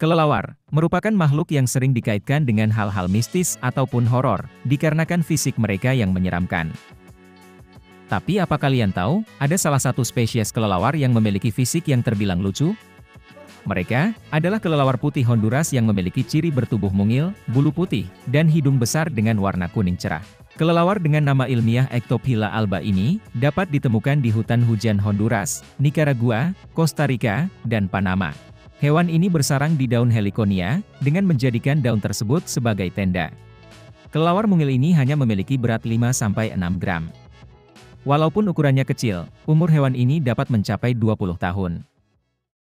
Kelelawar merupakan makhluk yang sering dikaitkan dengan hal-hal mistis ataupun horor, dikarenakan fisik mereka yang menyeramkan. Tapi apa kalian tahu, ada salah satu spesies kelelawar yang memiliki fisik yang terbilang lucu? Mereka adalah kelelawar putih Honduras yang memiliki ciri bertubuh mungil, bulu putih, dan hidung besar dengan warna kuning cerah. Kelelawar dengan nama ilmiah Ectophila alba ini dapat ditemukan di hutan hujan Honduras, Nicaragua, Costa Rica, dan Panama. Hewan ini bersarang di daun heliconia, dengan menjadikan daun tersebut sebagai tenda. Kelelawar mungil ini hanya memiliki berat 5-6 gram. Walaupun ukurannya kecil, umur hewan ini dapat mencapai 20 tahun.